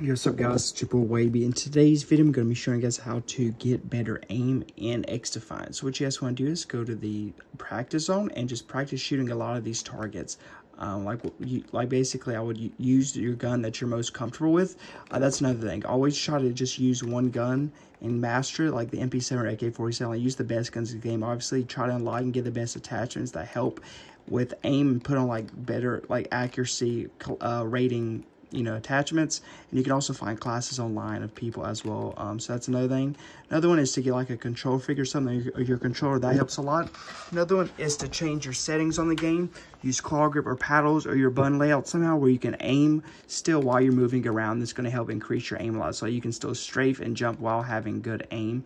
Yo, what's up guys, it's your boy Wavy. In today's video, I'm going to be showing you guys how to get better aim in XDefiant. So what you guys want to do is go to the practice zone and just practice shooting a lot of these targets. Um, like you, like basically I would use your gun that you're most comfortable with. Uh, that's another thing. Always try to just use one gun and master it, like the MP7 or AK-47. I use the best guns in the game. Obviously, try to unlock and get the best attachments that help with aim and put on like better like accuracy uh, rating you know, attachments. And you can also find classes online of people as well. Um, so that's another thing. Another one is to get like a control figure, something, or your controller. That helps a lot. Another one is to change your settings on the game. Use claw grip or paddles or your button layout somehow where you can aim still while you're moving around. That's going to help increase your aim a lot. So you can still strafe and jump while having good aim.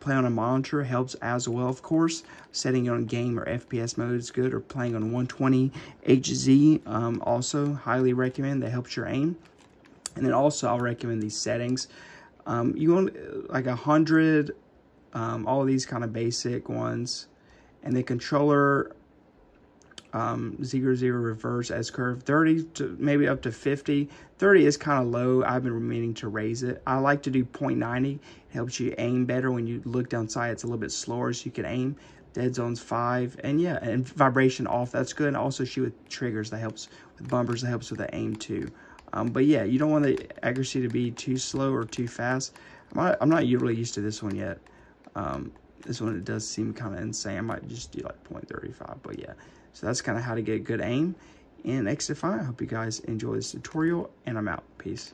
Play on a monitor helps as well, of course. Setting it on game or FPS mode is good. Or playing on 120 HZ um, also highly recommend. That helps your aim. And then also I'll recommend these settings. Um, you want like a hundred, um, all these kind of basic ones. And the controller, um, zero, zero reverse S curve, 30 to maybe up to 50. 30 is kind of low. I've been meaning to raise it. I like to do 0.90. It helps you aim better when you look down sight. It's a little bit slower so you can aim. Dead zone's five. And yeah, and vibration off, that's good. And also shoot with triggers. That helps with bumpers. That helps with the aim too. Um, but yeah, you don't want the accuracy to be too slow or too fast. I'm not, I'm not really used to this one yet. Um, this one, it does seem kind of insane. I might just do like 0.35, but yeah. So that's kind of how to get good aim in XDefiant. I hope you guys enjoy this tutorial, and I'm out. Peace.